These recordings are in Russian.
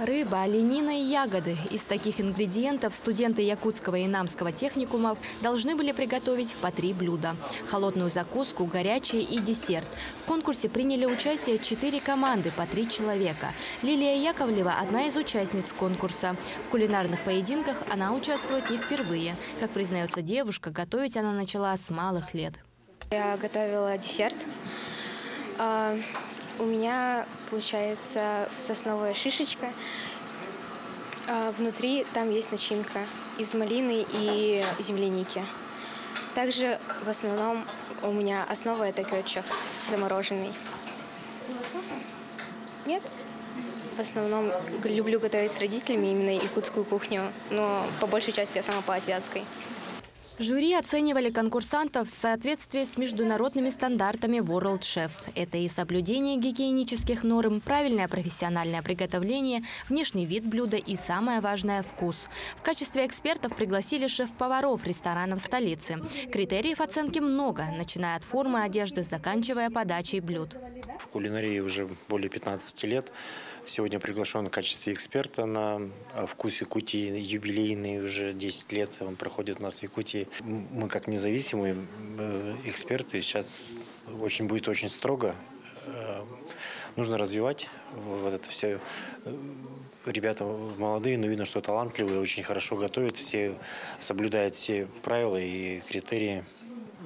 Рыба, оленина и ягоды. Из таких ингредиентов студенты Якутского и Намского техникумов должны были приготовить по три блюда. Холодную закуску, горячее и десерт. В конкурсе приняли участие четыре команды по три человека. Лилия Яковлева – одна из участниц конкурса. В кулинарных поединках она участвует не впервые. Как признается девушка, готовить она начала с малых лет. Я готовила десерт. У меня получается сосновая шишечка. А Внутри там есть начинка из малины и земляники. Также в основном у меня основа это кетчуп замороженный. Нет? В основном люблю готовить с родителями именно якутскую кухню, но по большей части я сама по азиатской. Жюри оценивали конкурсантов в соответствии с международными стандартами World Chefs. Это и соблюдение гигиенических норм, правильное профессиональное приготовление, внешний вид блюда и, самое важное, вкус. В качестве экспертов пригласили шеф-поваров ресторанов столицы. Критериев оценки много, начиная от формы одежды, заканчивая подачей блюд. В кулинарии уже более 15 лет. Сегодня приглашен в качестве эксперта на э, вкус Якутии. Юбилейный уже 10 лет он проходит у нас в Якутии. Мы как независимые э, эксперты сейчас очень будет очень строго. Э, Нужно развивать вот это все. Ребята молодые, но видно, что талантливые, очень хорошо готовят, все соблюдают все правила и критерии.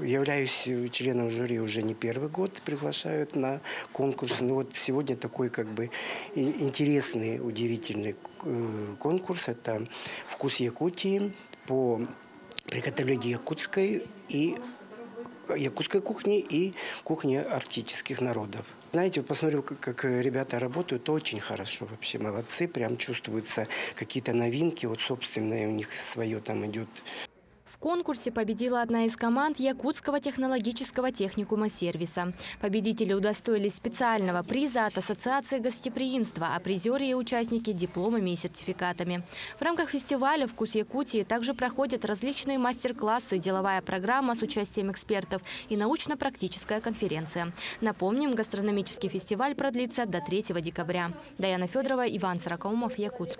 Являюсь э, членом жюри уже не первый год, приглашают на конкурс. Но вот сегодня такой как бы интересный, удивительный э, конкурс. Это «Вкус Якутии» по приготовлению якутской и якутской кухни и кухни арктических народов. Знаете, вот посмотрю, как, как ребята работают, очень хорошо вообще, молодцы, прям чувствуются какие-то новинки, вот собственное у них свое там идет В конкурсе победила одна из команд Якутского технологического техникума сервиса. Победители удостоились специального приза от Ассоциации гостеприимства, а призеры и участники – дипломами и сертификатами. В рамках фестиваля «Вкус Якутии» также проходят различные мастер-классы, деловая программа с участием экспертов и научно-практическая конференция. Напомним, гастрономический фестиваль продлится до 3 декабря. Даяна Федорова, Иван Саракаумов, Якутск.